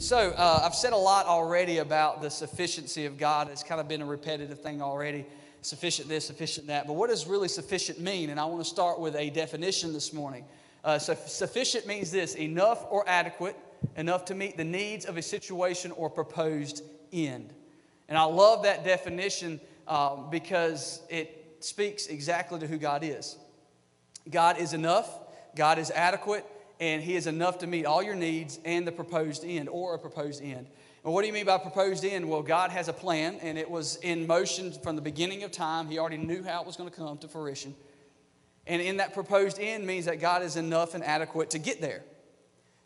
So, uh, I've said a lot already about the sufficiency of God. It's kind of been a repetitive thing already. Sufficient this, sufficient that. But what does really sufficient mean? And I want to start with a definition this morning. Uh, so, sufficient means this enough or adequate, enough to meet the needs of a situation or proposed end. And I love that definition um, because it speaks exactly to who God is. God is enough, God is adequate, and He is enough to meet all your needs and the proposed end or a proposed end. And what do you mean by proposed end? Well, God has a plan, and it was in motion from the beginning of time. He already knew how it was going to come to fruition. And in that proposed end means that God is enough and adequate to get there.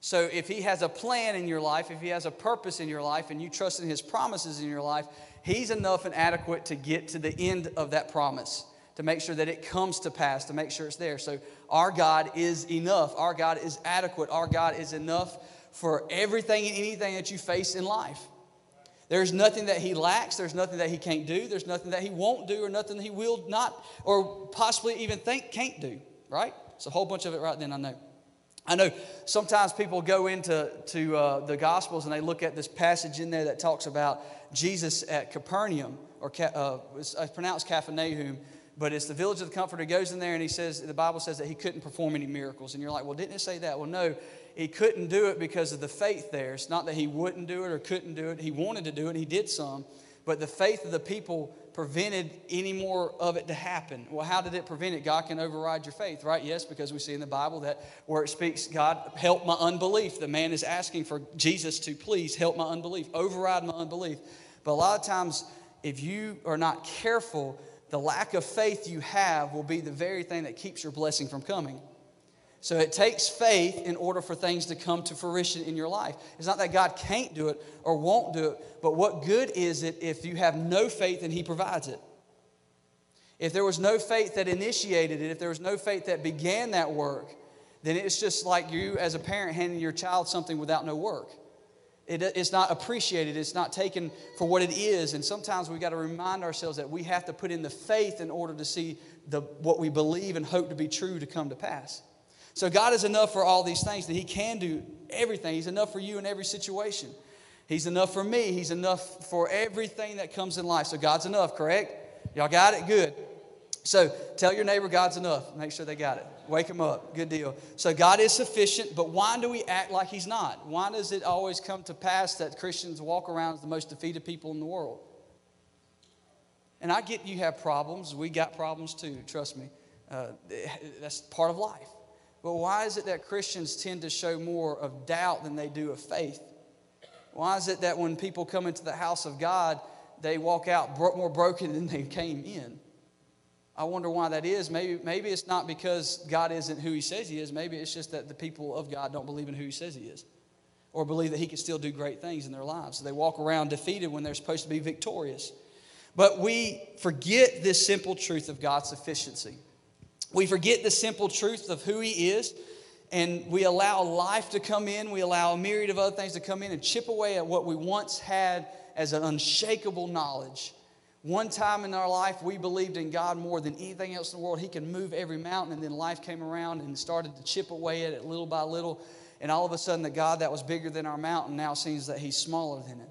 So if He has a plan in your life, if He has a purpose in your life, and you trust in His promises in your life, He's enough and adequate to get to the end of that promise to make sure that it comes to pass, to make sure it's there. So our God is enough. Our God is adequate. Our God is enough for everything and anything that you face in life. There's nothing that he lacks. There's nothing that he can't do. There's nothing that he won't do or nothing he will not or possibly even think can't do, right? It's a whole bunch of it right then, I know. I know sometimes people go into to, uh, the Gospels and they look at this passage in there that talks about Jesus at Capernaum, or uh, it's pronounced Capharnaum, but it's the village of the comforter goes in there and he says the bible says that he couldn't perform any miracles. And you're like well didn't it say that? Well no he couldn't do it because of the faith there. It's not that he wouldn't do it or couldn't do it. He wanted to do it and he did some but the faith of the people prevented any more of it to happen. Well how did it prevent it? God can override your faith right? Yes because we see in the bible that where it speaks god help my unbelief. The man is asking for jesus to please help my unbelief override my unbelief. But a lot of times if you are not careful the lack of faith you have will be the very thing that keeps your blessing from coming. So it takes faith in order for things to come to fruition in your life. It's not that God can't do it or won't do it, but what good is it if you have no faith and He provides it? If there was no faith that initiated it, if there was no faith that began that work, then it's just like you as a parent handing your child something without no work. It, it's not appreciated, it's not taken for what it is. And sometimes we've got to remind ourselves that we have to put in the faith in order to see the, what we believe and hope to be true to come to pass. So God is enough for all these things that He can do everything. He's enough for you in every situation. He's enough for me. He's enough for everything that comes in life. So God's enough, correct? Y'all got it? Good. So tell your neighbor God's enough. Make sure they got it. Wake them up. Good deal. So God is sufficient, but why do we act like He's not? Why does it always come to pass that Christians walk around as the most defeated people in the world? And I get you have problems. We got problems too, trust me. Uh, that's part of life. But why is it that Christians tend to show more of doubt than they do of faith? Why is it that when people come into the house of God, they walk out more broken than they came in? I wonder why that is. Maybe, maybe it's not because God isn't who He says He is. Maybe it's just that the people of God don't believe in who He says He is or believe that He can still do great things in their lives. So they walk around defeated when they're supposed to be victorious. But we forget this simple truth of God's sufficiency. We forget the simple truth of who He is, and we allow life to come in. We allow a myriad of other things to come in and chip away at what we once had as an unshakable knowledge one time in our life, we believed in God more than anything else in the world. He can move every mountain, and then life came around and started to chip away at it little by little. And all of a sudden, the God that was bigger than our mountain now seems that He's smaller than it.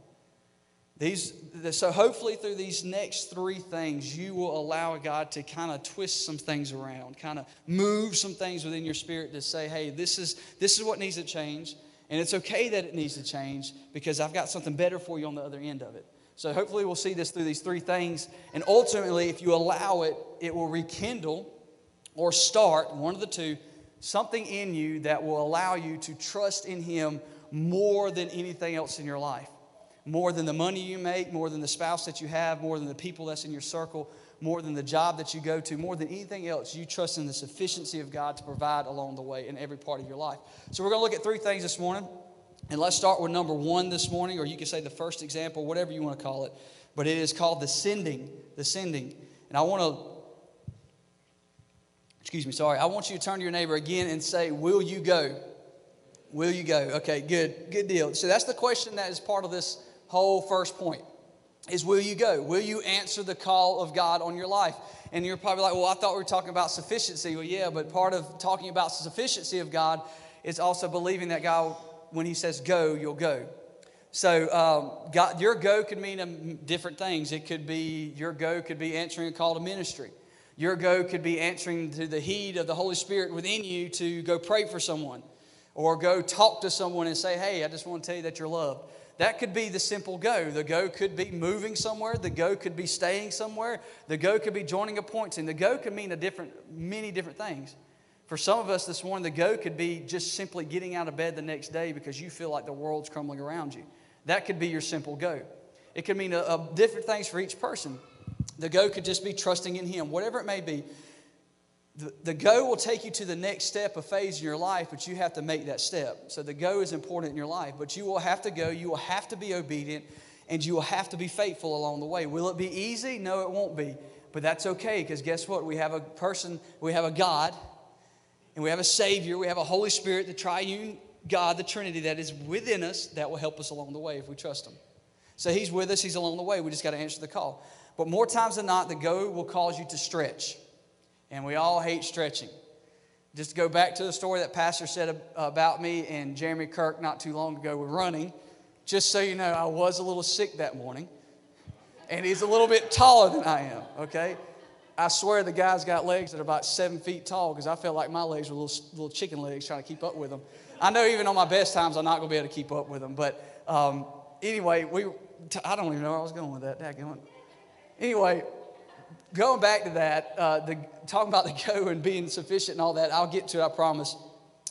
These, so, hopefully, through these next three things, you will allow God to kind of twist some things around, kind of move some things within your spirit to say, hey, this is, this is what needs to change. And it's okay that it needs to change because I've got something better for you on the other end of it. So hopefully we'll see this through these three things. And ultimately, if you allow it, it will rekindle or start, one of the two, something in you that will allow you to trust in Him more than anything else in your life. More than the money you make, more than the spouse that you have, more than the people that's in your circle, more than the job that you go to, more than anything else, you trust in the sufficiency of God to provide along the way in every part of your life. So we're going to look at three things this morning. And let's start with number one this morning, or you can say the first example, whatever you want to call it. But it is called the sending. The sending. And I want to, excuse me, sorry. I want you to turn to your neighbor again and say, Will you go? Will you go? Okay, good. Good deal. So that's the question that is part of this whole first point is will you go? Will you answer the call of God on your life? And you're probably like, well, I thought we were talking about sufficiency. Well, yeah, but part of talking about sufficiency of God is also believing that God when he says go, you'll go. So, um, God, your go could mean different things. It could be your go could be answering a call to ministry. Your go could be answering to the heat of the Holy Spirit within you to go pray for someone or go talk to someone and say, Hey, I just want to tell you that you're loved. That could be the simple go. The go could be moving somewhere. The go could be staying somewhere. The go could be joining a point team. The go could mean a different, many different things. For some of us this morning, the go could be just simply getting out of bed the next day because you feel like the world's crumbling around you. That could be your simple go. It could mean a, a different things for each person. The go could just be trusting in Him, whatever it may be. The, the go will take you to the next step, a phase in your life, but you have to make that step. So the go is important in your life, but you will have to go, you will have to be obedient, and you will have to be faithful along the way. Will it be easy? No, it won't be. But that's okay, because guess what? We have a person, we have a God, and we have a Savior, we have a Holy Spirit, the triune God, the Trinity that is within us that will help us along the way if we trust Him. So He's with us, He's along the way. We just got to answer the call. But more times than not, the go will cause you to stretch. And we all hate stretching. Just to go back to the story that Pastor said about me and Jeremy Kirk not too long ago with running, just so you know, I was a little sick that morning. And he's a little bit taller than I am, okay? I swear the guy's got legs that are about seven feet tall because I felt like my legs were little, little chicken legs trying to keep up with them. I know even on my best times, I'm not going to be able to keep up with them. But um, anyway, we, I don't even know where I was going with that. Going. Anyway, going back to that, uh, the, talking about the go and being sufficient and all that, I'll get to it, I promise.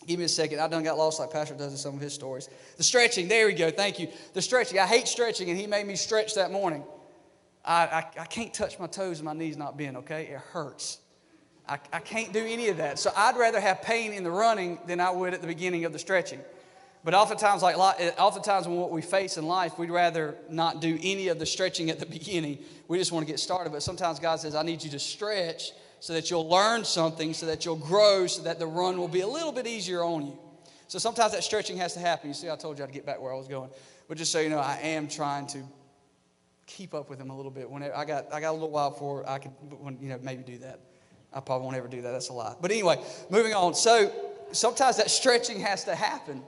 Give me a second. I done got lost like Pastor does in some of his stories. The stretching, there we go. Thank you. The stretching. I hate stretching, and he made me stretch that morning. I, I, I can't touch my toes and my knees not bent, okay? It hurts. I, I can't do any of that. So I'd rather have pain in the running than I would at the beginning of the stretching. But oftentimes, like eh, oftentimes when what we face in life, we'd rather not do any of the stretching at the beginning. We just want to get started. But sometimes God says, I need you to stretch so that you'll learn something, so that you'll grow, so that the run will be a little bit easier on you. So sometimes that stretching has to happen. You see, I told you I'd get back where I was going. But just so you know, I am trying to keep up with him a little bit. When I got I got a little while before I could, you know, maybe do that. I probably won't ever do that. That's a lie. But anyway, moving on. So sometimes that stretching has to happen.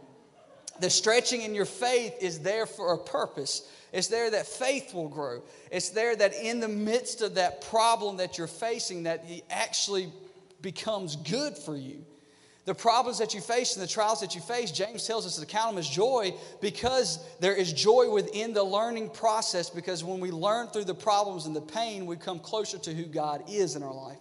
The stretching in your faith is there for a purpose. It's there that faith will grow. It's there that in the midst of that problem that you're facing, that it actually becomes good for you. The problems that you face and the trials that you face, James tells us to count them as joy because there is joy within the learning process. Because when we learn through the problems and the pain, we come closer to who God is in our life.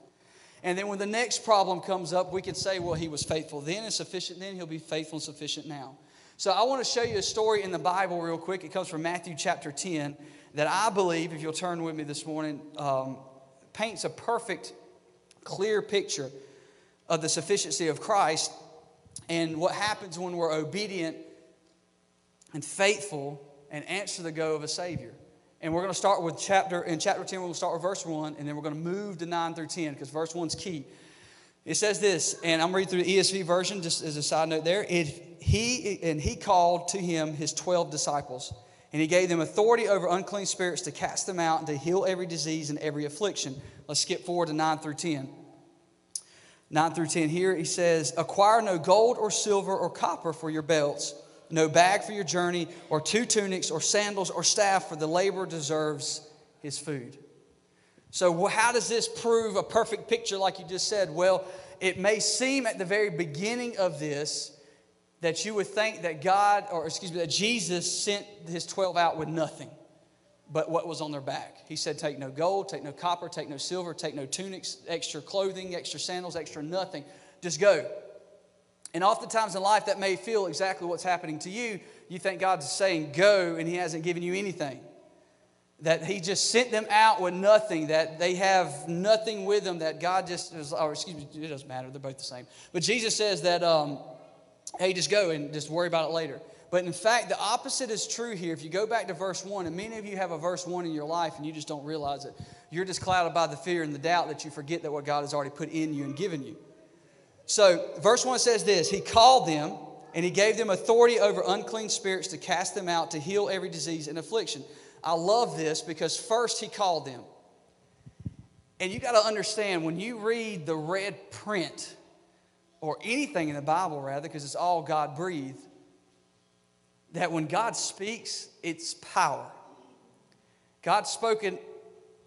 And then when the next problem comes up, we can say, well, he was faithful then and sufficient then, he'll be faithful and sufficient now. So I want to show you a story in the Bible real quick. It comes from Matthew chapter 10 that I believe, if you'll turn with me this morning, um, paints a perfect, clear picture of the sufficiency of Christ and what happens when we're obedient and faithful and answer the go of a Savior. And we're going to start with chapter, in chapter 10, we're going to start with verse 1, and then we're going to move to 9 through 10 because verse 1 is key. It says this, and I'm reading through the ESV version just as a side note there. It, he, and he called to him his 12 disciples, and he gave them authority over unclean spirits to cast them out and to heal every disease and every affliction. Let's skip forward to 9 through 10. 9 through 10 here, he says, Acquire no gold or silver or copper for your belts no bag for your journey, or two tunics, or sandals, or staff, for the laborer deserves his food. So, how does this prove a perfect picture, like you just said? Well, it may seem at the very beginning of this that you would think that God, or excuse me, that Jesus sent his 12 out with nothing but what was on their back. He said, Take no gold, take no copper, take no silver, take no tunics, extra clothing, extra sandals, extra nothing. Just go. And oftentimes in life, that may feel exactly what's happening to you. You think God's saying, go, and He hasn't given you anything. That He just sent them out with nothing, that they have nothing with them, that God just, or excuse me, it doesn't matter, they're both the same. But Jesus says that, um, hey, just go and just worry about it later. But in fact, the opposite is true here. If you go back to verse 1, and many of you have a verse 1 in your life and you just don't realize it, you're just clouded by the fear and the doubt that you forget that what God has already put in you and given you. So, verse 1 says this He called them and He gave them authority over unclean spirits to cast them out, to heal every disease and affliction. I love this because first He called them. And you got to understand when you read the red print, or anything in the Bible, rather, because it's all God breathed, that when God speaks, it's power. God's spoken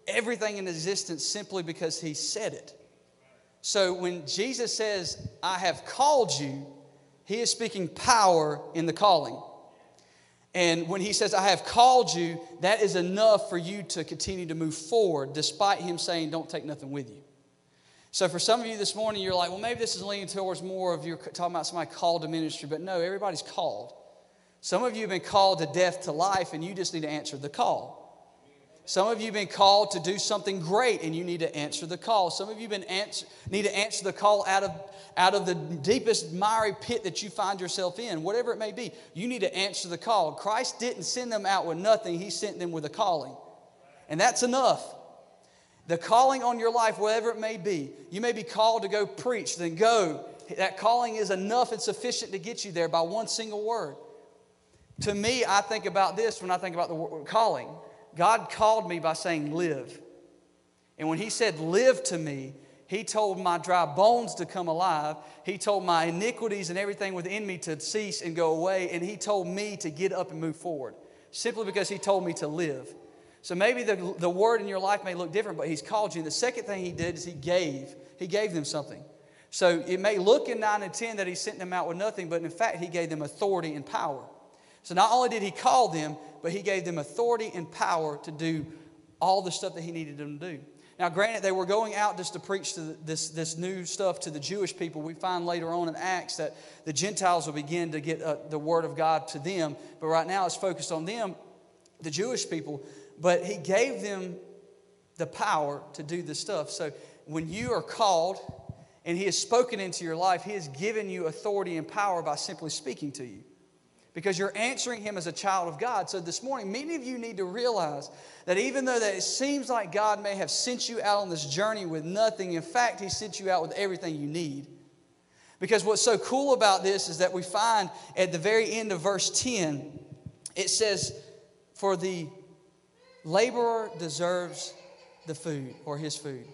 everything in existence simply because He said it. So when Jesus says, I have called you, He is speaking power in the calling. And when He says, I have called you, that is enough for you to continue to move forward, despite Him saying, Don't take nothing with you. So for some of you this morning, you're like, well, maybe this is leaning towards more of you're talking about somebody called to ministry, but no, everybody's called. Some of you have been called to death to life, and you just need to answer the call. Some of you have been called to do something great, and you need to answer the call. Some of you been answer, need to answer the call out of, out of the deepest miry pit that you find yourself in, whatever it may be. You need to answer the call. Christ didn't send them out with nothing, He sent them with a calling. And that's enough. The calling on your life, whatever it may be, you may be called to go preach, then go. That calling is enough and sufficient to get you there by one single word. To me, I think about this when I think about the calling. God called me by saying, Live. And when He said, Live to me, He told my dry bones to come alive. He told my iniquities and everything within me to cease and go away. And He told me to get up and move forward simply because He told me to live. So maybe the, the word in your life may look different, but he's called you. And the second thing he did is he gave. He gave them something. So it may look in 9 and 10 that he sent them out with nothing, but in fact, he gave them authority and power. So not only did he call them, but he gave them authority and power to do all the stuff that he needed them to do. Now, granted, they were going out just to preach to this, this new stuff to the Jewish people. We find later on in Acts that the Gentiles will begin to get uh, the word of God to them. But right now, it's focused on them, the Jewish people but he gave them the power to do the stuff. So when you are called and he has spoken into your life, he has given you authority and power by simply speaking to you. Because you're answering him as a child of God. So this morning, many of you need to realize that even though that it seems like God may have sent you out on this journey with nothing, in fact, he sent you out with everything you need. Because what's so cool about this is that we find at the very end of verse 10, it says, For the laborer deserves the food or his food.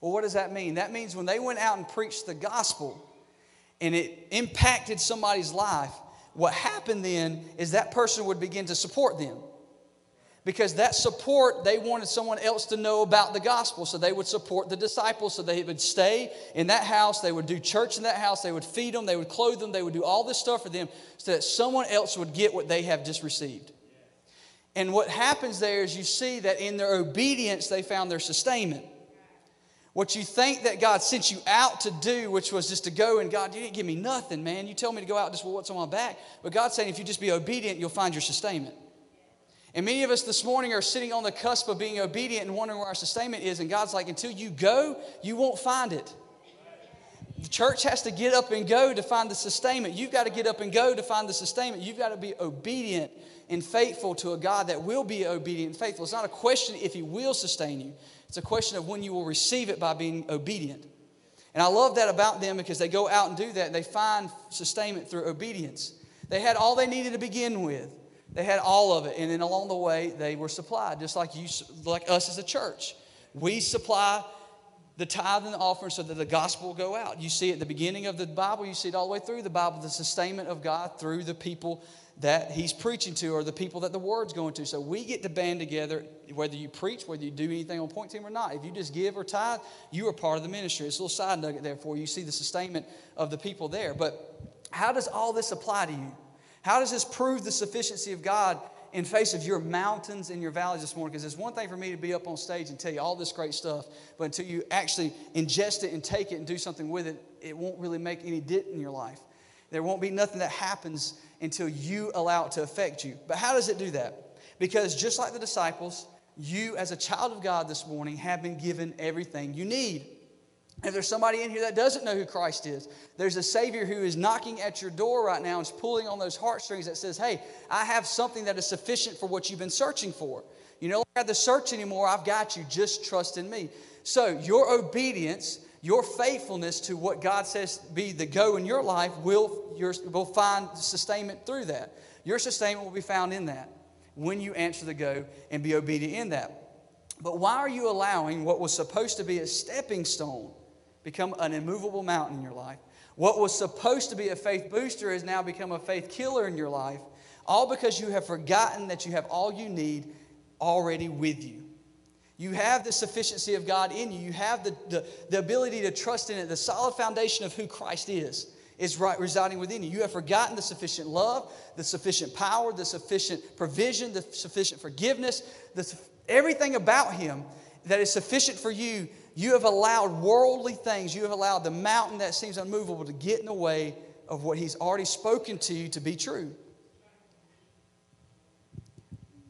Well, what does that mean? That means when they went out and preached the gospel and it impacted somebody's life, what happened then is that person would begin to support them. Because that support, they wanted someone else to know about the gospel. So they would support the disciples. So they would stay in that house. They would do church in that house. They would feed them. They would clothe them. They would do all this stuff for them so that someone else would get what they have just received. And what happens there is you see that in their obedience, they found their sustainment. What you think that God sent you out to do, which was just to go and God, you didn't give me nothing, man. You tell me to go out just with what's on my back. But God's saying if you just be obedient, you'll find your sustainment. And many of us this morning are sitting on the cusp of being obedient and wondering where our sustainment is. And God's like, until you go, you won't find it. The church has to get up and go to find the sustainment. You've got to get up and go to find the sustainment. You've got to be obedient and faithful to a God that will be obedient and faithful. It's not a question if He will sustain you, it's a question of when you will receive it by being obedient. And I love that about them because they go out and do that they find sustainment through obedience. They had all they needed to begin with. They had all of it, and then along the way they were supplied, just like you, like us as a church. We supply the tithe and the offering so that the gospel will go out. You see at the beginning of the Bible, you see it all the way through the Bible, the sustainment of God through the people that he's preaching to or the people that the word's going to. So we get to band together, whether you preach, whether you do anything on point team or not. If you just give or tithe, you are part of the ministry. It's a little side nugget there for you. You see the sustainment of the people there. But how does all this apply to you? How does this prove the sufficiency of God in face of your mountains and your valleys this morning? Because it's one thing for me to be up on stage and tell you all this great stuff, but until you actually ingest it and take it and do something with it, it won't really make any dent in your life. There won't be nothing that happens until you allow it to affect you. But how does it do that? Because just like the disciples, you as a child of God this morning have been given everything you need. If there's somebody in here that doesn't know who Christ is, there's a Savior who is knocking at your door right now and is pulling on those heartstrings that says, Hey, I have something that is sufficient for what you've been searching for. You don't have to search anymore. I've got you. Just trust in me. So, your obedience your faithfulness to what God says be the go in your life will, your, will find sustainment through that. Your sustainment will be found in that when you answer the go and be obedient in that. But why are you allowing what was supposed to be a stepping stone become an immovable mountain in your life? What was supposed to be a faith booster has now become a faith killer in your life, All because you have forgotten that you have all you need already with you. You have the sufficiency of God in you. You have the, the, the ability to trust in it. The solid foundation of who Christ is is right, residing within you. You have forgotten the sufficient love, the sufficient power, the sufficient provision, the sufficient forgiveness, the, everything about Him that is sufficient for you. You have allowed worldly things, you have allowed the mountain that seems unmovable to get in the way of what He's already spoken to you to be true.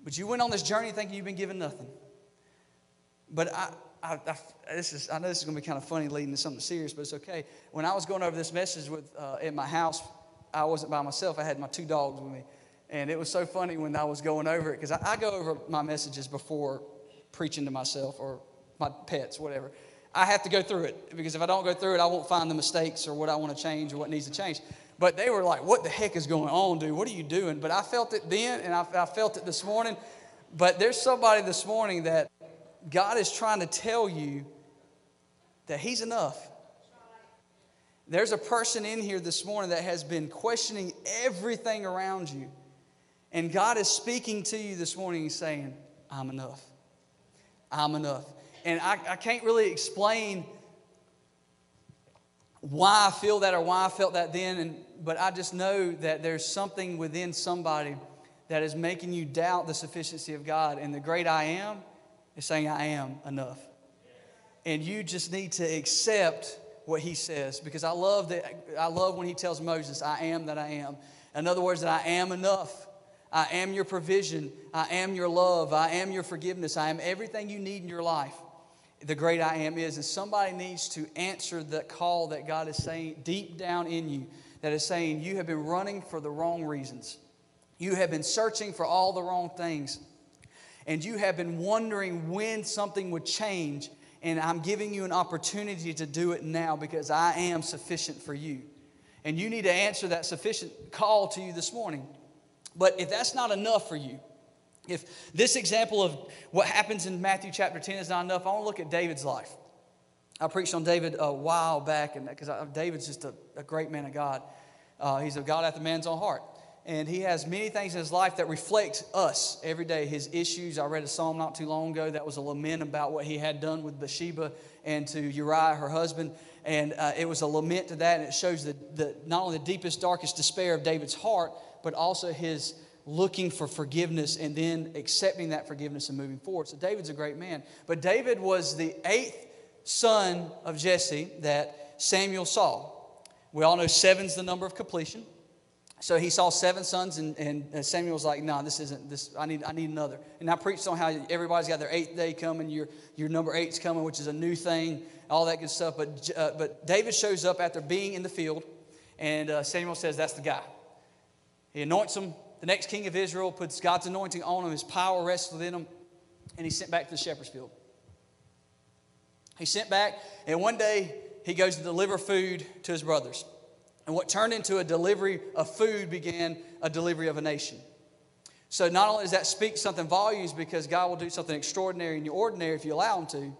But you went on this journey thinking you've been given nothing. But I, I, I, this is, I know this is going to be kind of funny leading to something serious, but it's okay. When I was going over this message with, uh, at my house, I wasn't by myself. I had my two dogs with me. And it was so funny when I was going over it because I, I, go over my messages before preaching to myself or my pets, whatever. I have to go through it because if I don't go through it, I won't find the mistakes or what I want to change or what needs to change. But they were like, What the heck is going on, dude? What are you doing? But I felt it then and I, I felt it this morning. But there's somebody this morning that God is trying to tell you that He's enough. There's a person in here this morning that has been questioning everything around you. And God is speaking to you this morning and saying, I'm enough. I'm enough. And I, I can't really explain why I feel that or why I felt that then, and, but I just know that there's something within somebody that is making you doubt the sufficiency of God. And the great I am is saying, I am enough. And you just need to accept what he says because I love that I love when he tells Moses, I am that I am. In other words, that I am enough. I am your provision. I am your love. I am your forgiveness. I am everything you need in your life. The great I am is, and somebody needs to answer the call that God is saying deep down in you, that is saying, You have been running for the wrong reasons. You have been searching for all the wrong things and you have been wondering when something would change, and I'm giving you an opportunity to do it now because I am sufficient for you. And you need to answer that sufficient call to you this morning. But if that's not enough for you, if this example of what happens in Matthew chapter 10 is not enough, I want to look at David's life. I preached on David a while back, and because David's just a, a, great man of God. Uh, he's a God after man's own heart and he has many things in his life that reflect us every day. His issues. I read a psalm not too long ago that was a lament about what he had done with Bathsheba and to Uriah, her husband. And uh, it was a lament to that, and it shows the, the, not only the deepest, darkest despair of David's heart, but also his looking for forgiveness and then accepting that forgiveness and moving forward. So David's a great man. But David was the eighth son of Jesse that Samuel saw. We all know seven's the number of completion. So he saw seven sons, and, and Samuel was like, "No, nah, this isn't this. I need, I need another." And I preached on how everybody's got their eighth day coming. Your, your number eight's coming, which is a new thing, all that good stuff. But, uh, but David shows up after being in the field, and uh, Samuel says, "That's the guy." He anoints him, the next king of Israel, puts God's anointing on him. His power rests within him, and he's sent back to the shepherd's field. He's sent back, and one day he goes to deliver food to his brothers. And what turned into a delivery of food began a delivery of a nation. So not only does that speak something volumes because God will do something extraordinary in your ordinary if you allow Him to,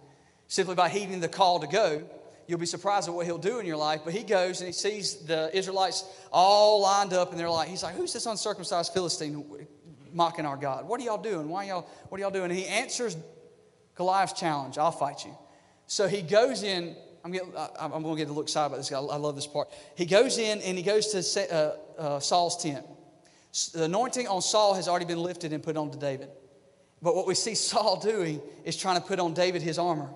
simply by heeding the call to go, you'll be surprised at what He'll do in your life. But He goes and He sees the Israelites all lined up, and they're like, He's like, Who's this uncircumcised Philistine mocking our God? What are y'all doing? Why y'all? What are y'all doing? And He answers Goliath's challenge. I'll fight you. So He goes in I'm, getting, I'm going to get a little excited about this guy. I love this part. He goes in and he goes to uh, uh, Saul's tent. The anointing on Saul has already been lifted and put on to David. But what we see Saul doing is trying to put on David his armor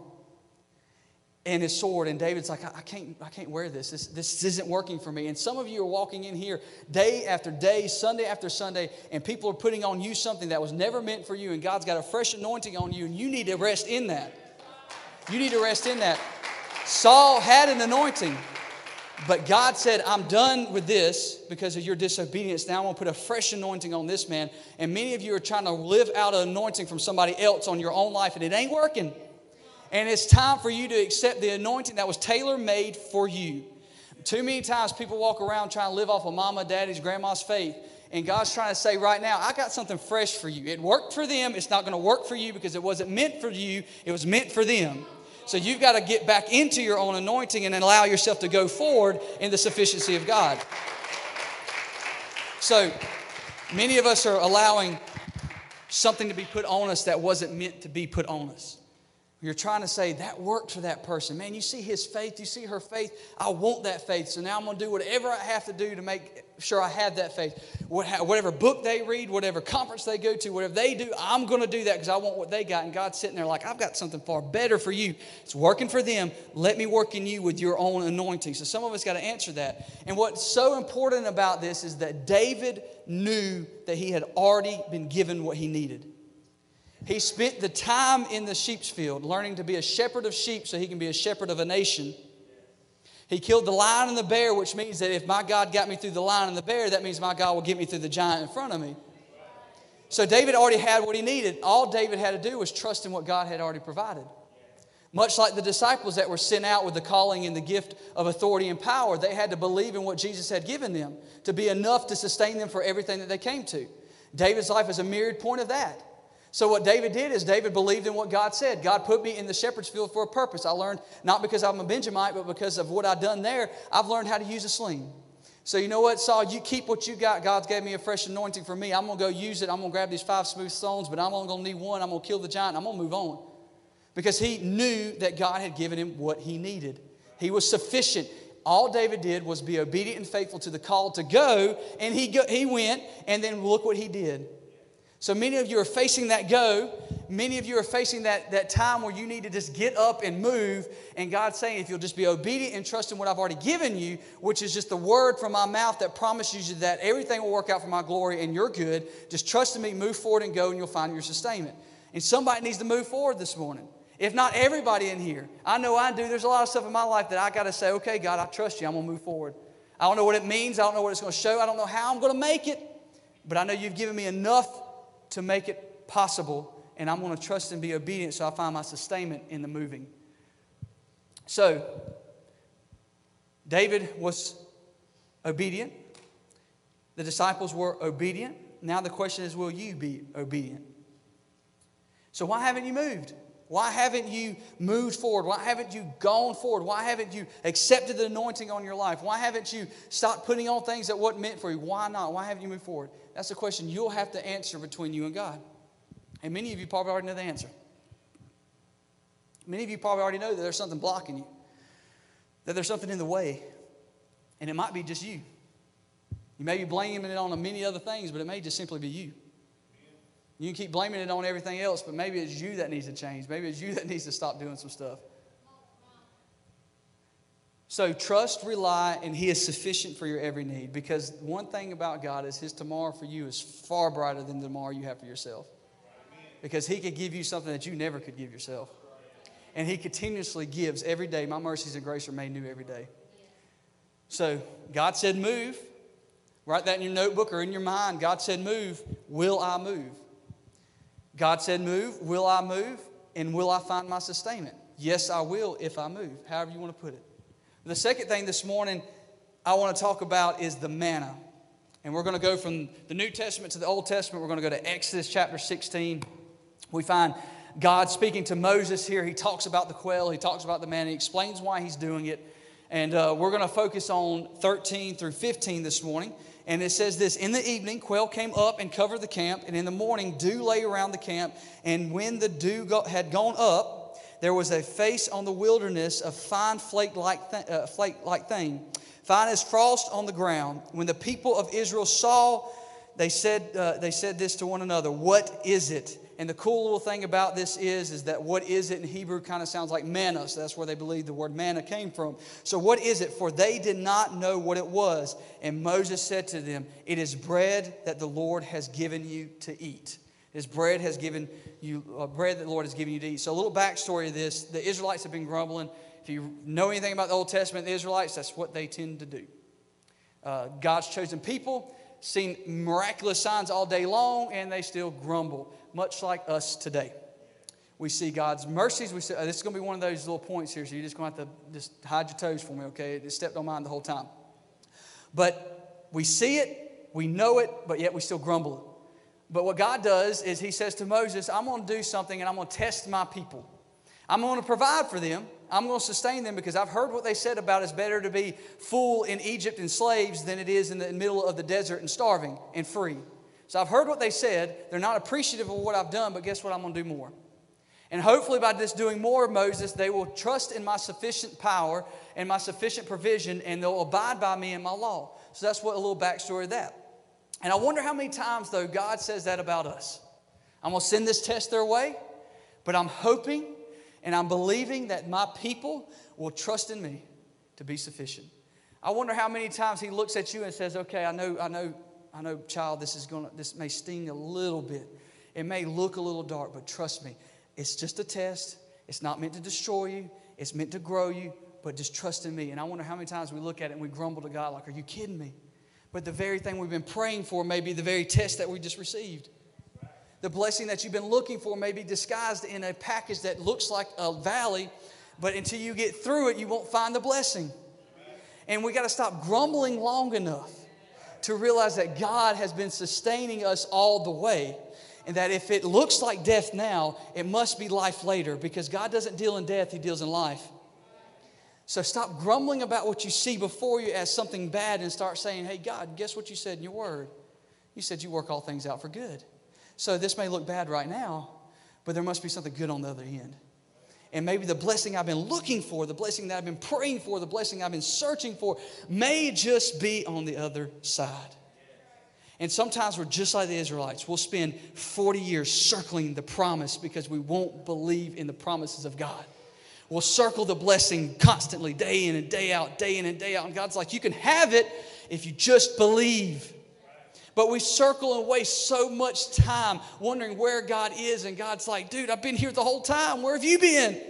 and his sword. And David's like, I, I, can't, I can't wear this. this. This isn't working for me. And some of you are walking in here day after day, Sunday after Sunday, and people are putting on you something that was never meant for you. And God's got a fresh anointing on you, and you need to rest in that. You need to rest in that. Saul had an anointing, but God said, I'm done with this because of your disobedience. Now I'm going to put a fresh anointing on this man. And many of you are trying to live out an anointing from somebody else on your own life, and it ain't working. And it's time for you to accept the anointing that was tailor made for you. Too many times people walk around trying to live off of mama, daddy's, grandma's faith. And God's trying to say right now, I got something fresh for you. It worked for them. It's not going to work for you because it wasn't meant for you, it was meant for them. So you've got to get back into your own anointing and allow yourself to go forward in the sufficiency of God. So Many of us are allowing something to be put on us that wasn't meant to be put on us. You're trying to say that worked for that person. Man, you see his faith, you see her faith. I want that faith. So now I'm going to do whatever I have to do to make sure I have that faith. Whatever book they read, whatever conference they go to, whatever they do, I'm going to do that because I want what they got. And God's sitting there like, I've got something far better for you. It's working for them. Let me work in you with your own anointing. So some of us got to answer that. And what's so important about this is that David knew that he had already been given what he needed. He spent the time in the sheep's field learning to be a shepherd of sheep so he can be a shepherd of a nation. He killed the lion and the bear, which means that if my God got me through the lion and the bear, that means my God will get me through the giant in front of me. So David already had what he needed. All David had to do was trust in what God had already provided. Much like the disciples that were sent out with the calling and the gift of authority and power, they had to believe in what Jesus had given them to be enough to sustain them for everything that they came to. David's life is a mirrored point of that. So, what David did is David believed in what God said. God put me in the shepherd's field for a purpose. I learned not because I'm a Benjamite, but because of what I've done there, I've learned how to use a sling. So, you know what, Saul, you keep what you got. God's gave me a fresh anointing for me. I'm going to go use it. I'm going to grab these five smooth stones, but I'm only going to need one. I'm going to kill the giant. I'm going to move on. Because he knew that God had given him what he needed. He was sufficient. All David did was be obedient and faithful to the call to go, and he, go, he went, and then look what he did. So many of you are facing that go. Many of you are facing that, that time where you need to just get up and move. And God's saying, if you'll just be obedient and trust in what I've already given you, which is just the word from my mouth that promises you that everything will work out for my glory and you're good, just trust in me, move forward and go, and you'll find your sustainment. And somebody needs to move forward this morning. If not everybody in here, I know I do. There's a lot of stuff in my life that I got to say, okay, God, I trust you. I'm going to move forward. I don't know what it means. I don't know what it's going to show. I don't know how I'm going to make it. But I know you've given me enough to make it possible, and I'm going to trust and be obedient so I find my sustainment in the moving. So, David was obedient. The disciples were obedient. Now the question is, will you be obedient? So, why haven't you moved? Why haven't you moved forward? Why haven't you gone forward? Why haven't you accepted the anointing on your life? Why haven't you stopped putting on things that wasn't meant for you? Why not? Why haven't you moved forward? That's a question you'll have to answer between you and God. And many of you probably already know the answer. Many of you probably already know that there's something blocking you, that there's something in the way, and it might be just you. You may be blaming it on many other things, but it may just simply be you. You can keep blaming it on everything else, but maybe it's you that needs to change. Maybe it's you that needs to stop doing some stuff. So trust, rely, and He is sufficient for your every need. Because one thing about God is His tomorrow for you is far brighter than the tomorrow you have for yourself. Because He could give you something that you never could give yourself. And He continuously gives every day. My mercies and grace are made new every day. So God said, move. Write that in your notebook or in your mind. God said, move. Will I move? God said, Move. Will I move? And will I find my sustainment? Yes, I will if I move, however you want to put it. The second thing this morning I want to talk about is the manna. And we're going to go from the New Testament to the Old Testament. We're going to go to Exodus chapter 16. We find God speaking to Moses here. He talks about the quail, he talks about the manna, he explains why he's doing it. And uh, we're going to focus on 13 through 15 this morning. And it says this In the evening, quail came up and covered the camp, and in the morning, dew lay around the camp. And when the dew had gone up, there was a face on the wilderness of fine flake like th- uh, flake like thing, fine as frost on the ground. When the people of Israel saw, they said, uh, they said this to one another What is it? And the cool little thing about this is, is that what is it in Hebrew kind of sounds like manna. So that's where they believe the word manna came from. So what is it? For they did not know what it was. And Moses said to them, It is bread that the Lord has given you to eat. His bread has given you uh, bread that the Lord has given you to eat. So a little backstory of this: the Israelites have been grumbling. If you know anything about the Old Testament, the Israelites, that's what they tend to do. Uh, God's chosen people seen miraculous signs all day long, and they still grumble much like us today. We see God's mercies. We see, uh, this is going to be one of those little points here, so you're just going to have to just hide your toes for me, okay? It stepped on mine the whole time. But we see it, we know it, but yet we still grumble But what God does is He says to Moses, I'm going to do something and I'm going to test my people. I'm going to provide for them. I'm going to sustain them because I've heard what they said about it's better to be full in Egypt and slaves than it is in the middle of the desert and starving and free. So I've heard what they said. They're not appreciative of what I've done, but guess what? I'm going to do more. And hopefully, by this doing more, Moses, they will trust in my sufficient power and my sufficient provision, and they'll abide by me and my law. So that's what a little backstory of that. And I wonder how many times, though, God says that about us. I'm going to send this test their way, but I'm hoping and I'm believing that my people will trust in me to be sufficient. I wonder how many times He looks at you and says, "Okay, I know, I know, I know, child. This is going. to This may sting a little bit. It may look a little dark, but trust me, it's just a test. It's not meant to destroy you. It's meant to grow you. But just trust in me." And I wonder how many times we look at it and we grumble to God, like, "Are you kidding me?" But the very thing we've been praying for may be the very test that we just received. The blessing that you've been looking for may be disguised in a package that looks like a valley, but until you get through it, you won't find the blessing. And we got to stop grumbling long enough to realize that God has been sustaining us all the way. And that if it looks like death now, it must be life later because God doesn't deal in death, He deals in life. So stop grumbling about what you see before you as something bad and start saying, Hey, God, guess what you said in your word? You said you work all things out for good. So this may look bad right now, but there must be something good on the other end. And maybe the blessing I've been looking for, the blessing that I've been praying for, the blessing I've been searching for may just be on the other side. And sometimes we're just like the Israelites. We'll spend 40 years circling the promise because we won't believe in the promises of God. We'll circle the blessing constantly, day in and day out, day in and day out. And God's like, you can have it if you just believe. But we circle and waste so much time wondering where God is, and God's like, dude, I've been here the whole time. Where have you been?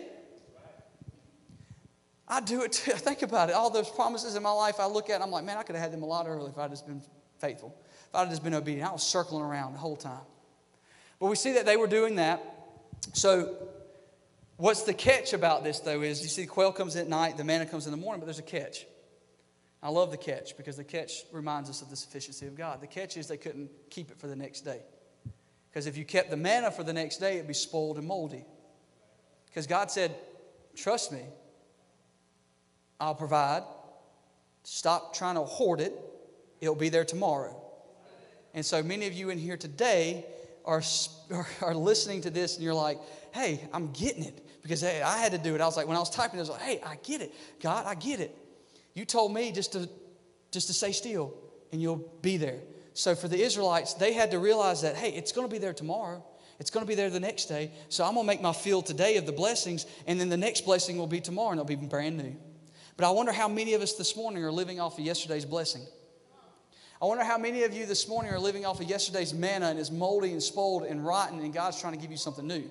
I do it too. Think about it. All those promises in my life I look at, I'm like, man, I could have had them a lot earlier if I'd just been faithful, if I'd just been obedient. I was circling around the whole time. But we see that they were doing that. So, what's the catch about this, though, is you see, the quail comes at night, the manna comes in the morning, but there's a catch. I love the catch because the catch reminds us of the sufficiency of God. The catch is they couldn't keep it for the next day. Because if you kept the manna for the next day, it'd be spoiled and moldy. Because God said, Trust me, I'll provide. Stop trying to hoard it, it'll be there tomorrow. And so many of you in here today are, are, listening to this and you're like, hey, I'm getting it. Because hey, I had to do it. I was like, when I was typing, I was like, hey, I get it. God, I get it. You told me just to, just to stay still and you'll be there. So for the Israelites, they had to realize that, hey, it's going to be there tomorrow. It's going to be there the next day. So I'm going to make my field today of the blessings, and then the next blessing will be tomorrow, and it'll be brand new. But I wonder how many of us this morning are living off of yesterday's blessing. I wonder how many of you this morning are living off of yesterday's manna and is moldy and spoiled and rotten, and God's trying to give you something new.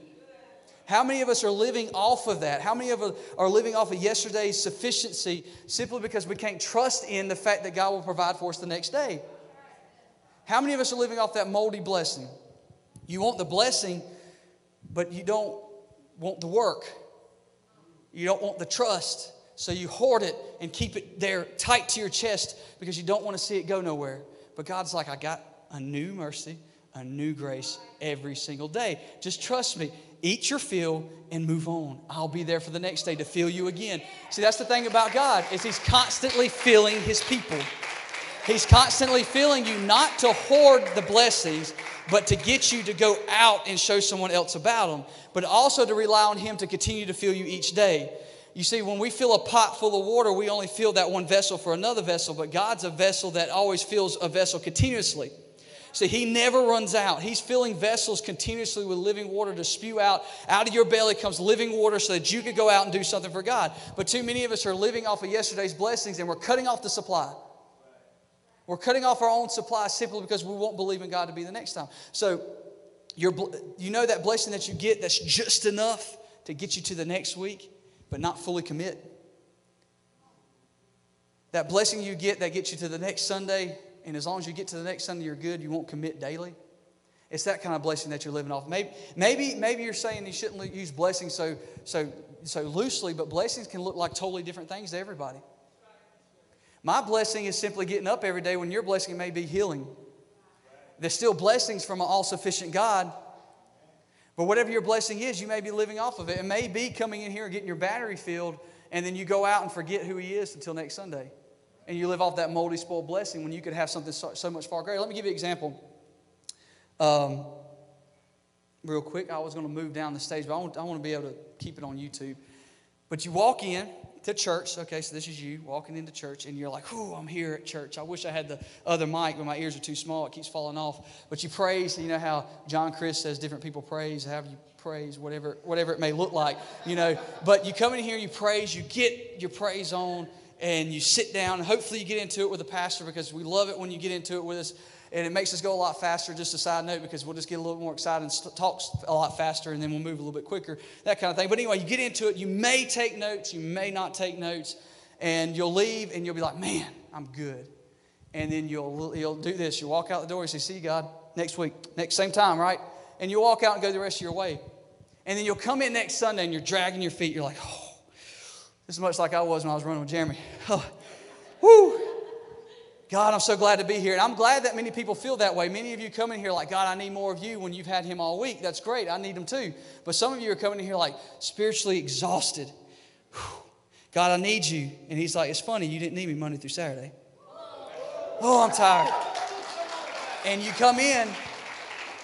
How many of us are living off of that? How many of us are living off of yesterday's sufficiency simply because we can't trust in the fact that God will provide for us the next day? How many of us are living off that moldy blessing? You want the blessing, but you don't want the work. You don't want the trust. So you hoard it and keep it there tight to your chest because you don't want to see it go nowhere. But God's like, I got a new mercy, a new grace every single day. Just trust me eat your fill and move on. I'll be there for the next day to fill you again. See that's the thing about god is he's constantly filling his people. He's constantly filling you not to hoard the blessings but to get you to go out and show someone else about them but also to rely on him to continue to fill you each day. You see when we fill a pot full of water we only fill that one vessel for another vessel but god's a vessel that always fills a vessel continuously See, he never runs out. He's filling vessels continuously with living water to spew out. Out of your belly comes living water so that you could go out and do something for God. But too many of us are living off of yesterday's blessings and we're cutting off the supply. We're cutting off our own supply simply because we won't believe in God to be the next time. So, you you know that blessing that you get that's just enough to get you to the next week, but not fully commit. That blessing you get that gets you to the next Sunday, and as long as you get to the next Sunday, you're good. You won't commit daily. It's that kind of blessing that you're living off. Maybe, maybe, maybe you're saying you shouldn't use blessings so, so, so loosely, but blessings can look like totally different things to everybody. My blessing is simply getting up every day when your blessing may be healing. There's still blessings from an all sufficient God. But whatever your blessing is, you may be living off of it. It may be coming in here and getting your battery filled, and then you go out and forget who He is until next Sunday and you live off that moldy, spoiled blessing when you could have something so, so much far greater. Let me give you an example. Um, real quick, I was going to move down the stage, but I want, I want to be able to keep it on YouTube. But you walk in to church. Okay, so this is you walking into church, and you're like, "Whoo, I'm here at church. I wish I had the other mic, but my ears are too small. It keeps falling off." But you praise. You know how John Chris says different people praise. Have you praise, whatever, whatever it may look like, you know. But you come in here, you praise, you get your praise on, and you sit down. Hopefully, you get into it with the pastor because we love it when you get into it with us and it makes us go a lot faster. Just a side note, because we'll just get a little more excited and talk a lot faster, and then we'll move a little bit quicker, that kind of thing. But anyway, you get into it. You may take notes, you may not take notes, and you'll leave, and you'll be like, "Man, I'm good." And then you'll you'll do this. You walk out the door and say, "See God, next week, next same time, right?" And you walk out and go the rest of your way. And then you'll come in next Sunday and you're dragging your feet. You're like, "Oh, this is much like I was when I was running with Jeremy." Oh, woo! God, I'm so glad to be here. And I'm glad that many people feel that way. Many of you come in here like, God, I need more of you when you've had him all week. That's great. I need him too. But some of you are coming in here like spiritually exhausted. God, I need you. And he's like, It's funny, you didn't need me Monday through Saturday. Oh, I'm tired. And you come in,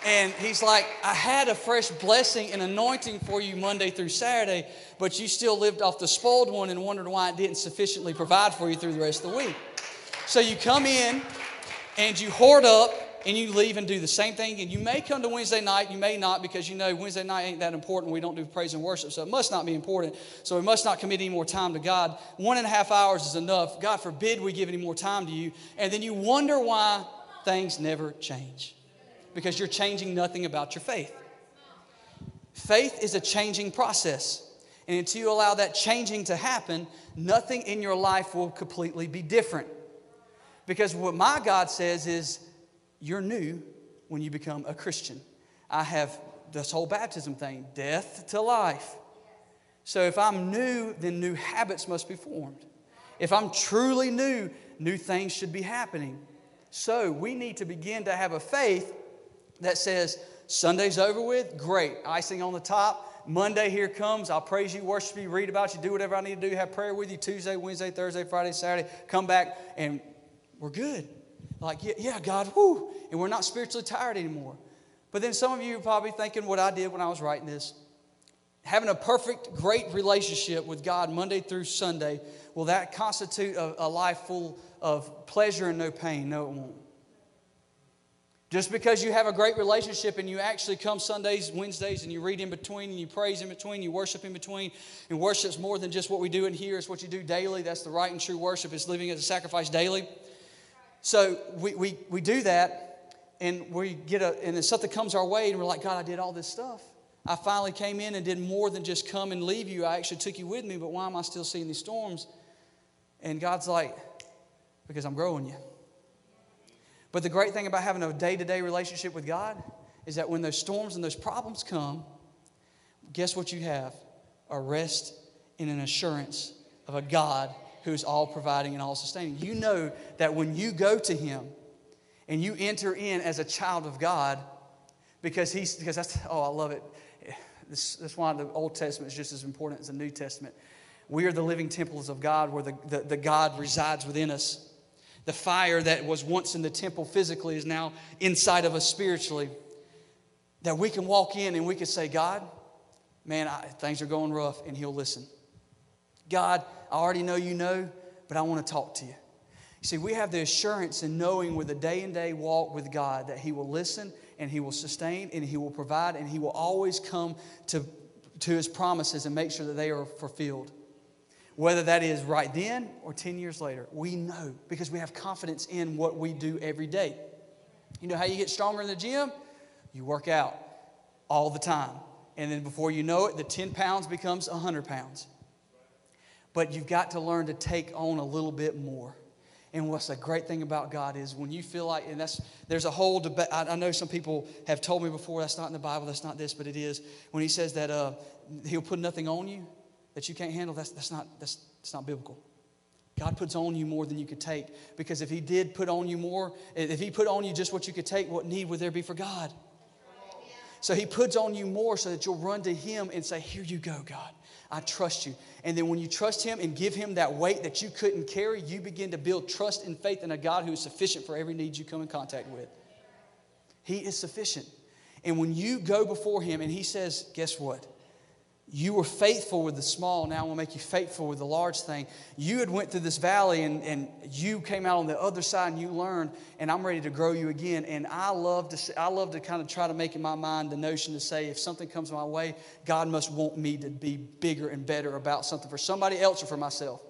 and he's like, I had a fresh blessing and anointing for you Monday through Saturday, but you still lived off the spoiled one and wondered why it didn't sufficiently provide for you through the rest of the week. So you come in and you hoard up and you leave and do the same thing. And you may come to Wednesday night, you may not, because you know Wednesday night ain't that important. We don't do praise and worship, so it must not be important. So we must not commit any more time to God. One and a half hours is enough. God forbid we give any more time to you. And then you wonder why things never change because you're changing nothing about your faith. Faith is a changing process. And until you allow that changing to happen, nothing in your life will completely be different. Because what my God says is, you're new when you become a Christian. I have this whole baptism thing death to life. So if I'm new, then new habits must be formed. If I'm truly new, new things should be happening. So we need to begin to have a faith that says, Sunday's over with, great, icing on the top. Monday here comes. I'll praise you, worship you, read about you, do whatever I need to do, have prayer with you Tuesday, Wednesday, Thursday, Friday, Saturday. Come back and we're good. Like, yeah, yeah, God, whoo. And we're not spiritually tired anymore. But then some of you are probably thinking what I did when I was writing this. Having a perfect, great relationship with God Monday through Sunday, will that constitute a, a life full of pleasure and no pain? No, it won't. Just because you have a great relationship and you actually come Sundays, Wednesdays, and you read in between and you praise in between, you worship in between, and worship's more than just what we do in here, it's what you do daily. That's the right and true worship, it's living as a sacrifice daily. So we, we, we do that, and we get a, and then something comes our way, and we're like, God, I did all this stuff. I finally came in and did more than just come and leave you. I actually took you with me, but why am I still seeing these storms? And God's like, because I'm growing you. But the great thing about having a day to day relationship with God is that when those storms and those problems come, guess what you have? A rest and an assurance of a God who's all providing and all sustaining. You know that when you go to Him and you enter in as a child of God, because He's, because that's, oh, I love it. This, that's why the Old Testament is just as important as the New Testament. We are the living temples of God where the, the, the God resides within us. The fire that was once in the temple physically is now inside of us spiritually. That we can walk in and we can say, God, man, I, things are going rough, and He'll listen. God, I already know you know, but I want to talk to you. See, we have the assurance in knowing with a day and day walk with God that He will listen and He will sustain and He will provide and He will always come to, to His promises and make sure that they are fulfilled. Whether that is right then or 10 years later, we know because we have confidence in what we do every day. You know how you get stronger in the gym? You work out all the time. And then before you know it, the 10 pounds becomes 100 pounds. But you've got to learn to take on a little bit more. And what's the great thing about God is when you feel like, and that's, there's a whole debate. I, I, know some people have told me before that's not in the Bible, that's not this, but it is. When he says that uh, he'll put nothing on you that you can't handle, that's, that's, not, that's, that's not biblical. God puts on you more than you could take. Because if he did put on you more, if he put on you just what you could take, what need would there be for God? So he puts on you more so that you'll run to him and say, Here you go, God. I trust you. And then when you trust Him and give Him that weight that you couldn't carry, you begin to build trust and faith in a God who is sufficient for every need you come in contact with. He is sufficient. And when you go before Him and He says, Guess what? You were faithful with the small, now will make you faithful with the large thing. You had went through this valley and, and you came out on the other side and you learned, and I'm ready to grow you again. And I love to I love to kind of try to make in my mind the notion to say if something comes my way, God must want me to be bigger and better about something for somebody else or for myself.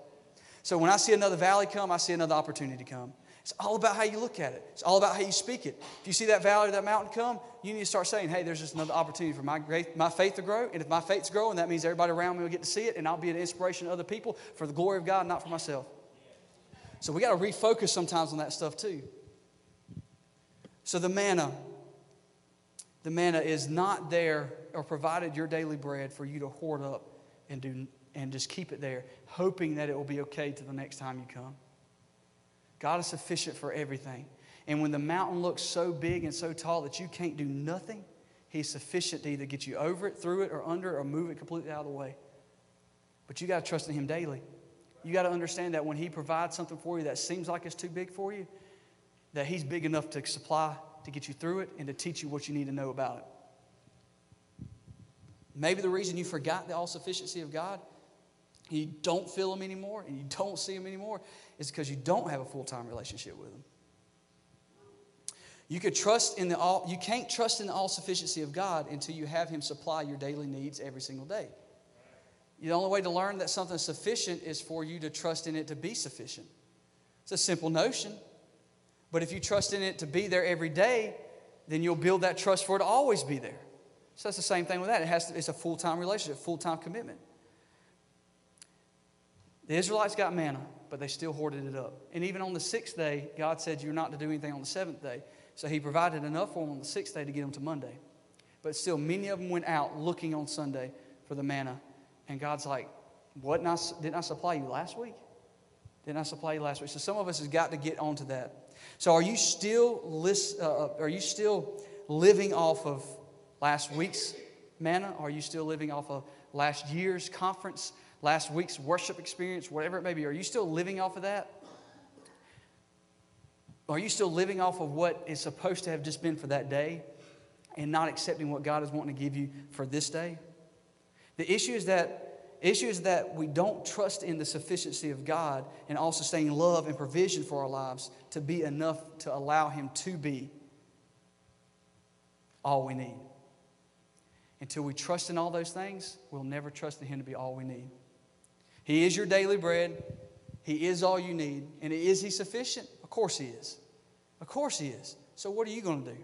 So when I see another valley come, I see another opportunity come. It's all about how you look at it. It's all about how you speak it. If you see that valley or that mountain come, you need to start saying, hey, there's just another opportunity for my, faith, my faith to grow. And if my faith's growing, that means everybody around me will get to see it, and I'll be an inspiration to other people for the glory of God, not for myself. So we got to refocus sometimes on that stuff too. So the manna, the manna is not there or provided your daily bread for you to hoard up and do and just keep it there, hoping that it will be okay to the next time you come. God is sufficient for everything. And when the mountain looks so big and so tall that you can't do nothing, He's sufficient to either get you over it, through it, or under, or move it completely out of the way. But you got to trust in Him daily. You got to understand that when He provides something for you that seems like it's too big for you, that He's big enough to supply, to get you through it, and to teach you what you need to know about it. Maybe the reason you forgot the all sufficiency of God, you don't feel Him anymore, and you don't see Him anymore, is because you don't have a full time relationship with Him. You could trust in the all, you can't trust in the all sufficiency of God until you have Him supply your daily needs every single day. The only way to learn that something's sufficient is for you to trust in it to be sufficient. It's a simple notion. But if you trust in it to be there every day, then you'll build that trust for it to always be there. So that's the same thing with that. It has to, it's a full time relationship, full time commitment. The Israelites got manna, but they still hoarded it up. And even on the sixth day, God said you're not to do anything on the seventh day. So he provided enough for them on the sixth day to get them to Monday. But still, many of them went out looking on Sunday for the manna. And God's like, what, didn't I supply you last week? Didn't I supply you last week? So some of us has got to get onto that. So are you still list, uh, uh, are you still living off of last week's manna? Are you still living off of last year's conference, last week's worship experience, whatever it may be? Are you still living off of that? Are you still living off of what is supposed to have just been for that day and not accepting what God is wanting to give you for this day? The issue is that issue is that we don't trust in the sufficiency of God and also staying love and provision for our lives to be enough to allow Him to be all we need. Until we trust in all those things, we'll never trust in Him to be all we need. He is your daily bread. He is all you need. And is He sufficient? Of course He is. Of course He is. So, what are you going to do?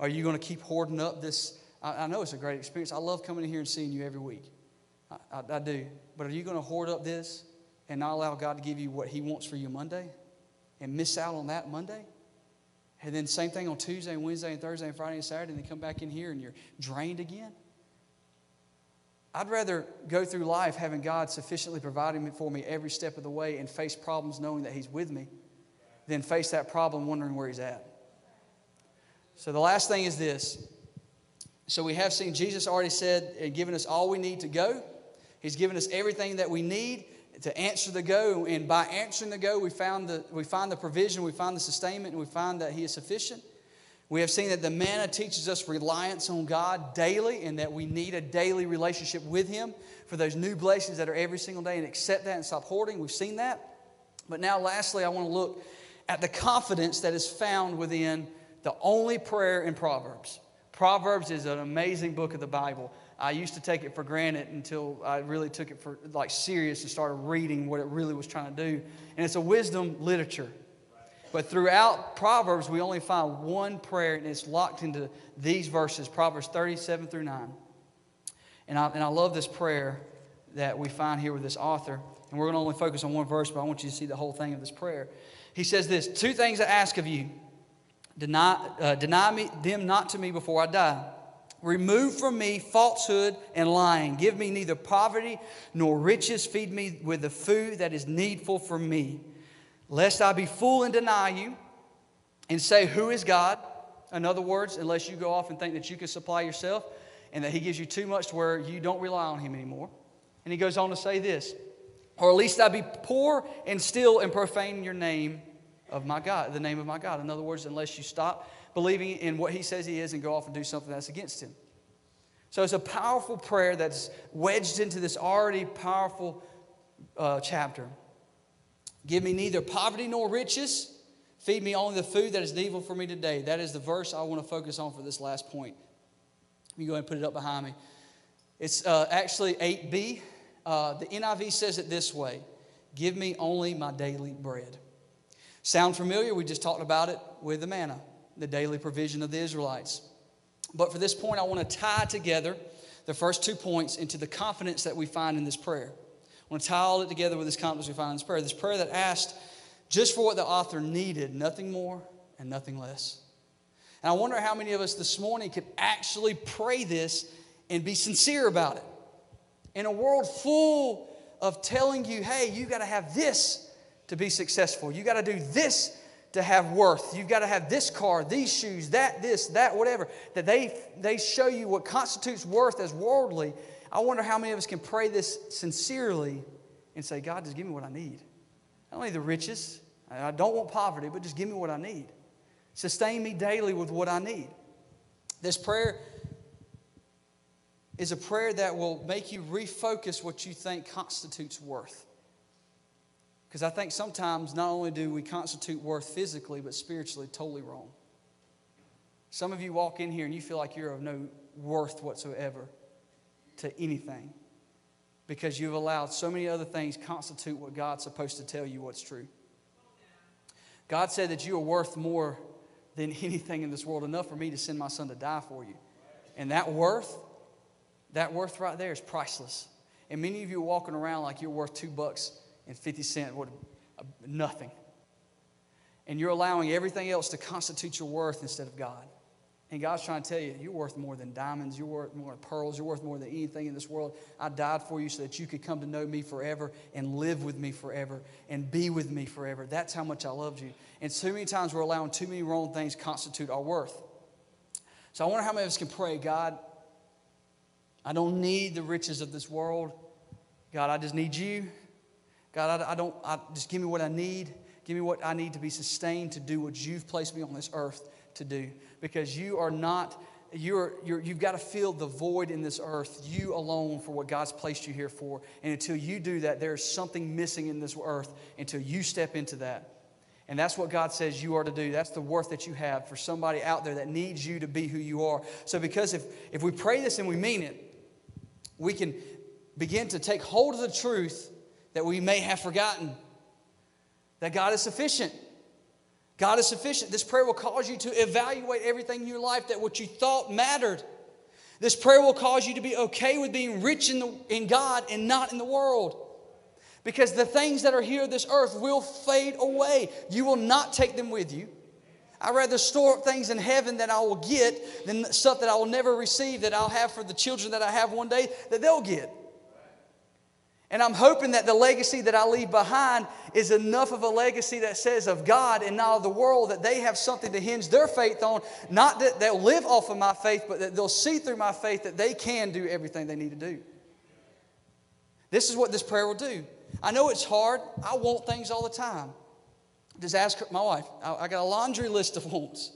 Are you going to keep hoarding up this? I, I, know it's a great experience. I love coming in here and seeing you every week. I, I, I do. But are you going to hoard up this and not allow God to give you what He wants for you Monday and miss out on that Monday? And then, same thing on Tuesday and Wednesday and Thursday and Friday and Saturday, and then come back in here and you're drained again? I'd rather go through life having God sufficiently providing for me every step of the way and face problems knowing that He's with me than face that problem wondering where he's at. So the last thing is this. So we have seen Jesus already said and given us all we need to go. He's given us everything that we need to answer the go. And by answering the go, we, found the, we find the provision, we find the sustainment, and we find that He is sufficient. We have seen that the manna teaches us reliance on God daily and that we need a daily relationship with Him for those new blessings that are every single day and accept that and stop hoarding. We've seen that. But now, lastly, I want to look at the confidence that is found within the only prayer in Proverbs. Proverbs is an amazing book of the Bible. I used to take it for granted until I really took it for like serious and started reading what it really was trying to do. And it's a wisdom literature. But throughout Proverbs, we only find one prayer, and it's locked into these verses Proverbs 37 through 9. And I, and I love this prayer that we find here with this author. And we're going to only focus on one verse, but I want you to see the whole thing of this prayer. He says this Two things I ask of you deny, uh, deny me, them not to me before I die. Remove from me falsehood and lying. Give me neither poverty nor riches. Feed me with the food that is needful for me. Lest I be fool and deny you and say, Who is God? In other words, unless you go off and think that you can supply yourself and that He gives you too much to where you don't rely on Him anymore. And He goes on to say this or at least I be poor and still and profane your name of my God, the name of my God. In other words, unless you stop believing in what he says he is and go off and do something that's against him. So it's a powerful prayer that's wedged into this already powerful uh, chapter. Give me neither poverty nor riches. Feed me only the food that is evil for me today. That is the verse I want to focus on for this last point. Let me go ahead and put it up behind me. It's uh, actually 8b. Uh, the NIV says it this way Give me only my daily bread. Sound familiar? We just talked about it with the manna, the daily provision of the Israelites. But for this point, I want to tie together the first two points into the confidence that we find in this prayer. I want to tie all it together with this confidence we find in this prayer. This prayer that asked just for what the author needed, nothing more and nothing less. And I wonder how many of us this morning could actually pray this and be sincere about it. In a world full of telling you, hey, you got to have this to be successful. You got to do this to have worth. You've got to have this car, these shoes, that, this, that, whatever. That they, they show you what constitutes worth as worldly. I wonder how many of us can pray this sincerely and say, God, just give me what I need. I don't need the riches. I don't want poverty, but just give me what I need. Sustain me daily with what I need. This prayer is a prayer that will make you refocus what you think constitutes worth. Because I think sometimes not only do we constitute worth physically, but spiritually totally wrong. Some of you walk in here and you feel like you're of no worth whatsoever to anything because you've allowed so many other things constitute what God's supposed to tell you what's true. God said that you are worth more than anything in this world, enough for me to send my son to die for you. And that worth, that worth right there is priceless. And many of you are walking around like you're worth two bucks and 50 cent would nothing. And you're allowing everything else to constitute your worth instead of God. And God's trying to tell you, you're worth more than diamonds, you're worth more than pearls, you're worth more than anything in this world. I died for you so that you could come to know me forever and live with me forever and be with me forever. That's how much I loved you. And too many times we're allowing too many wrong things constitute our worth. So I wonder how many of us can pray, God, I don't need the riches of this world. God, I just need you. God, I, I don't, I, just give me what I need. Give me what I need to be sustained to do what you've placed me on this earth to do. Because you are not, you're, you're, you've got to fill the void in this earth, you alone, for what God's placed you here for. And until you do that, there's something missing in this earth until you step into that. And that's what God says you are to do. That's the worth that you have for somebody out there that needs you to be who you are. So, because if, if we pray this and we mean it, we can begin to take hold of the truth that we may have forgotten that God is sufficient. God is sufficient. This prayer will cause you to evaluate everything in your life that what you thought mattered. This prayer will cause you to be okay with being rich in, the, in God and not in the world. Because the things that are here this earth will fade away. You will not take them with you. I'd rather store up things in heaven that I will get than stuff that I will never receive that I'll have for the children that I have one day that they'll get. And I'm hoping that the legacy that I leave behind is enough of a legacy that says of God and not of the world that they have something to hinge their faith on. Not that they'll live off of my faith, but that they'll see through my faith that they can do everything they need to do. This is what this prayer will do. I know it's hard. I want things all the time. Just ask my wife. I, got a laundry list of wants.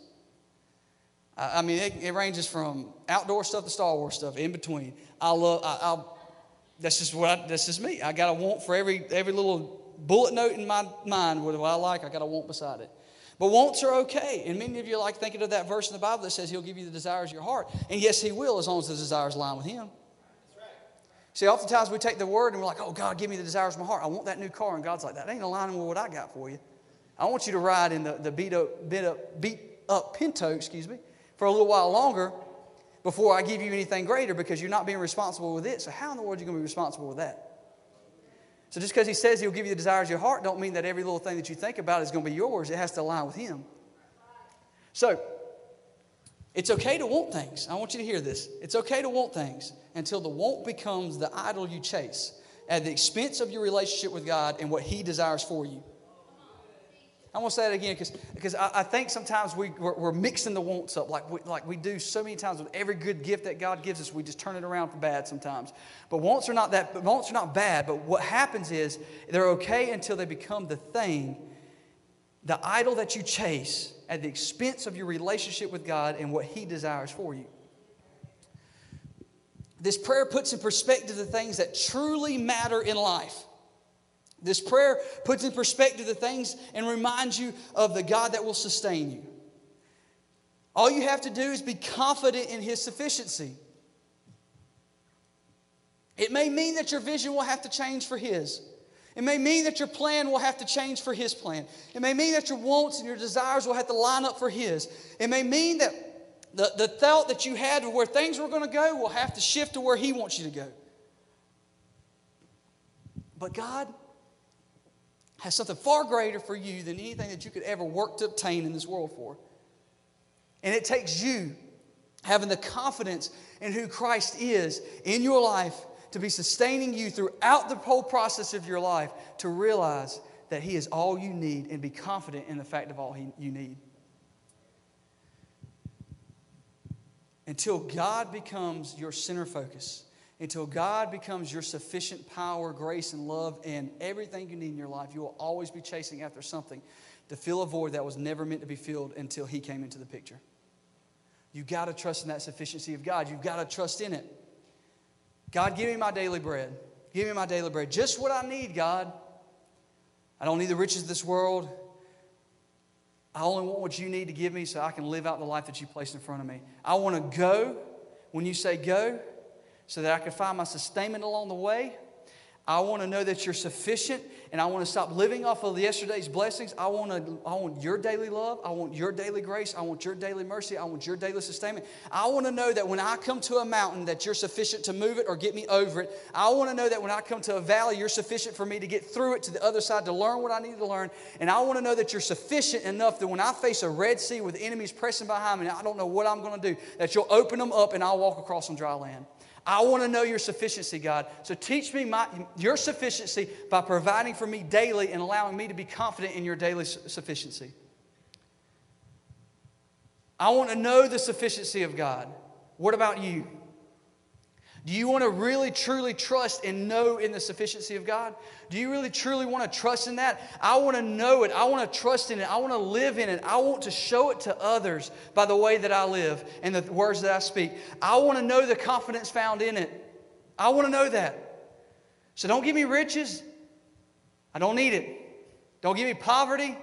I, mean, it, it, ranges from outdoor stuff to Star Wars stuff, in between. I love. I, I'll that's just what I, that's just me. I got a want for every every little bullet note in my mind. What I like, I got a want beside it. But wants are okay. And many of you are like thinking of that verse in the Bible that says He'll give you the desires of your heart. And yes, He will, as long as the desires line with Him. See, oftentimes we take the word and we're like, oh, God, give me the desires of my heart. I want that new car. And God's like, that ain't aligning with what I got for you. I want you to ride in the, the beat, up, beat, up, beat up Pinto, excuse me, for a little while longer before I give you anything greater because you're not being responsible with it. So how in the world are you going to be responsible with that? So just because he says he'll give you the desires of your heart don't mean that every little thing that you think about is going to be yours. It has to align with him. So it's okay to want things. I want you to hear this. It's okay to want things until the want becomes the idol you chase at the expense of your relationship with God and what he desires for you. I want to say that again because I, I, think sometimes we, we're, we're, mixing the wants up like we, like we do so many times with every good gift that God gives us. We just turn it around for bad sometimes. But wants are not that. Wants are not bad. But what happens is they're okay until they become the thing the idol that you chase at the expense of your relationship with God and what He desires for you. This prayer puts in perspective the things that truly matter in life. This prayer puts in perspective the things and reminds you of the God that will sustain you. All you have to do is be confident in His sufficiency. It may mean that your vision will have to change for His. It may mean that your plan will have to change for His plan. It may mean that your wants and your desires will have to line up for His. It may mean that the, the thought that you had of where things were going to go will have to shift to where He wants you to go. But God has something far greater for you than anything that you could ever work to obtain in this world for. And it takes you having the confidence in who Christ is in your life to be sustaining you throughout the whole process of your life to realize that He is all you need and be confident in the fact of all he, you need. Until God becomes your center focus, until God becomes your sufficient power, grace, and love, and everything you need in your life, you will always be chasing after something to fill a void that was never meant to be filled until He came into the picture. You've got to trust in that sufficiency of God. You've got to trust in it. God, give me my daily bread. Give me my daily bread. Just what I need, God. I don't need the riches of this world. I only want what you need to give me so I can live out the life that you placed in front of me. I want to go when you say go so that I can find my sustainment along the way. I want to know that you're sufficient and I want to stop living off of yesterday's blessings. I want to I want your daily love, I want your daily grace, I want your daily mercy, I want your daily sustainment. I want to know that when I come to a mountain that you're sufficient to move it or get me over it. I want to know that when I come to a valley you're sufficient for me to get through it to the other side to learn what I need to learn. And I want to know that you're sufficient enough that when I face a red sea with enemies pressing behind me I don't know what I'm going to do, that you'll open them up and I'll walk across on dry land. I want to know your sufficiency, God. So teach me my, your sufficiency by providing for me daily and allowing me to be confident in your daily sufficiency. I want to know the sufficiency of God. What about you? Do you want to really truly trust and know in the sufficiency of God? Do you really truly want to trust in that? I want to know it. I want to trust in it. I want to live in it. I want to show it to others by the way that I live and the words that I speak. I want to know the confidence found in it. I want to know that. So don't give me riches. I don't need it. Don't give me poverty.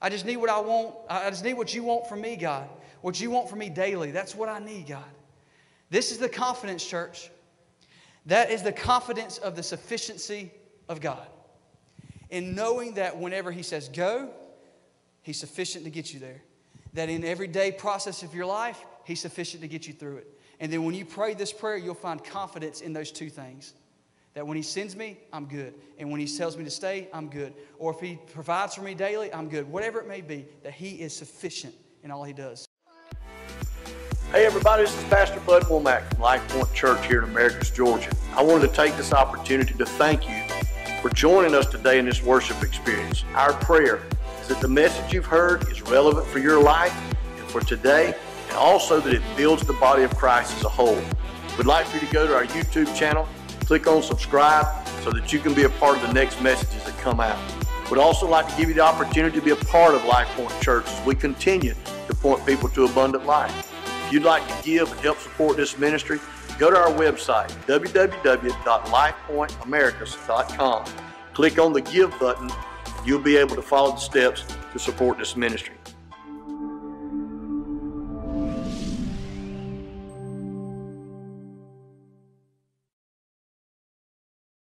I just need what I want. I just need what you want from me, God. What you want from me daily. That's what I need, God. This is the confidence, church. That is the confidence of the sufficiency of God. In knowing that whenever He says go, He's sufficient to get you there. That in everyday process of your life, He's sufficient to get you through it. And then when you pray this prayer, you'll find confidence in those two things. That when He sends me, I'm good. And when He tells me to stay, I'm good. Or if He provides for me daily, I'm good. Whatever it may be, that He is sufficient in all He does. Hey everybody, this is Pastor Bud Womack from Life Point Church here in Americus, Georgia. I wanted to take this opportunity to thank you for joining us today in this worship experience. Our prayer is that the message you've heard is relevant for your life and for today, and also that it builds the body of Christ as a whole. We'd like for you to go to our YouTube channel, click on subscribe so that you can be a part of the next messages that come out. We'd also like to give you the opportunity to be a part of Life Point Church as we continue to point people to abundant life. You'd like to give and help support this ministry, go to our website, www.lifepointamericus.com. Click on the Give button, you'll be able to follow the steps to support this ministry.